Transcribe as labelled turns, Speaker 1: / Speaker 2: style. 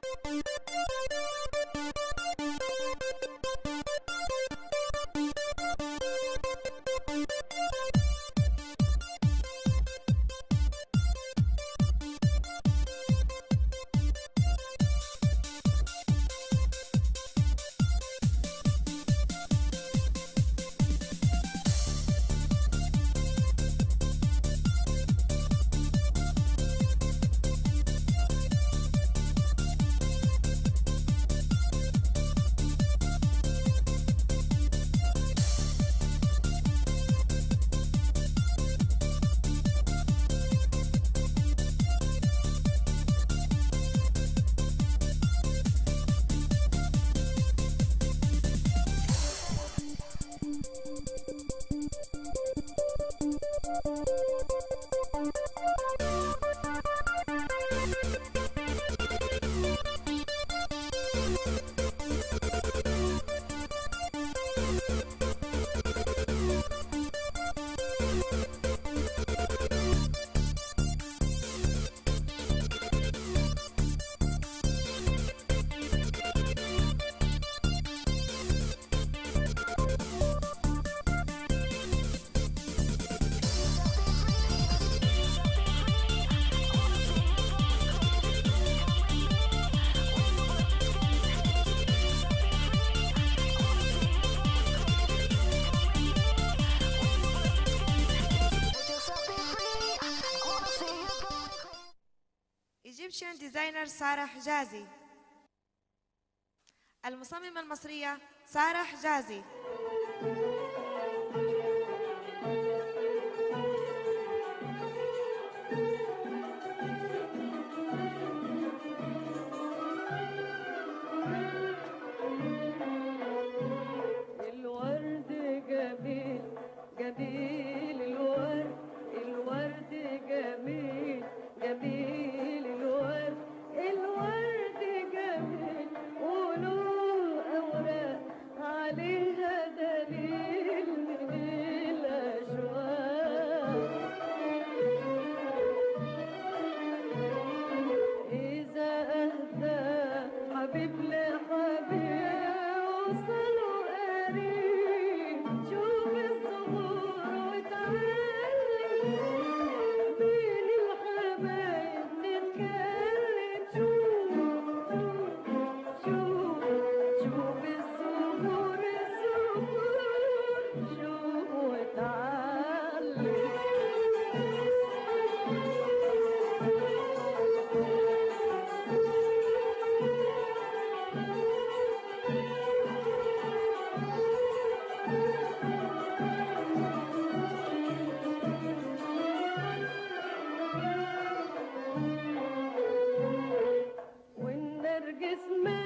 Speaker 1: Thank you. Egyptian designer سارة حجازي المصممة المصرية سارة حجازي It's me